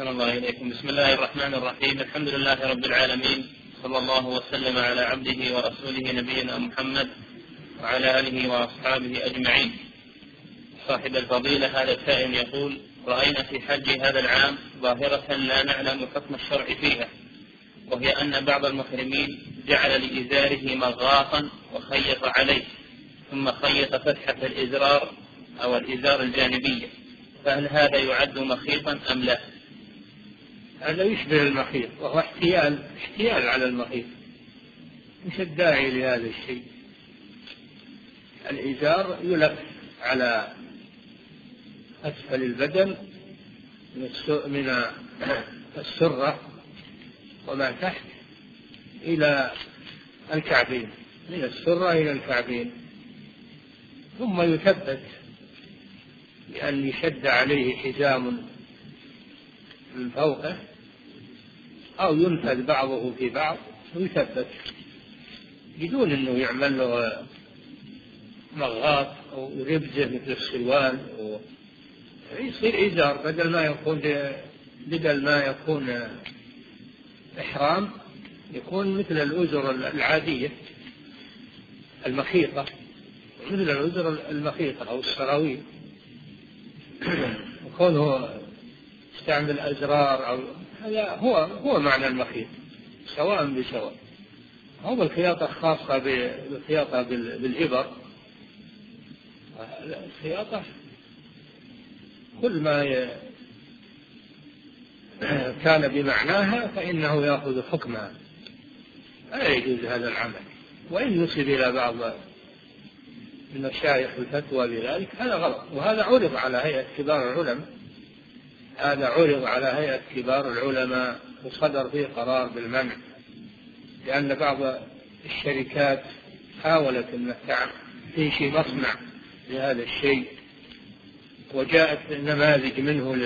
أحسن الله إليكم بسم الله الرحمن الرحيم. الحمد لله رب العالمين. صلى الله وسلم على عبده ورسوله نبينا محمد وعلى آله وأصحابه أجمعين. صاحب الفضيلة هذا السائل يقول رأينا في حج هذا العام ظاهرة لا نعلم حكم الشرع فيها وهي أن بعض المحرمين جعل لإزاره مغاطا وخيط عليه ثم خيط فتحة الإزرار أو الإزار الجانبية فهل هذا يعد مخيطا أم لا؟ هذا يشبه المخيط وهو احتيال احتيال على المخيط. مش الداعي لهذا الشيء. الإزار يلف على أسفل البدن من السرة وما تحت إلى الكعبين من السرة إلى الكعبين. ثم يثبت بأن يشد عليه حزام من فوقه أو ينفذ بعضه في بعض ويثبت. بدون أنه يعمل له مغاط أو ربزة مثل السروال يصير إزار بدل ما يكون بدل ما يكون إحرام يكون مثل الأزر العادية المخيطة مثل الأزر المخيطة أو السراويل. وكونه يستعمل أزرار أو هذا هو هو معنى المخيط سواء بسواء. هو بالخياطة الخاصة بالخياطة بالإبر. الخياطة كل ما كان بمعناها فإنه يأخذ حكمها. لا يجوز هذا العمل. وإن نسب إلى بعض من مشايخ الفتوى بذلك هذا غلط. وهذا عرض على هيئة كبار العلماء. هذا عرض على هيئة كبار العلماء وصدر فيه قرار بالمنع لأن بعض الشركات حاولت أن تنشي مصنع لهذا الشيء وجاءت نماذج منه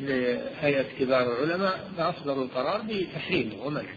لهيئة كبار العلماء فأصدروا القرار بتحريمه ومنعه.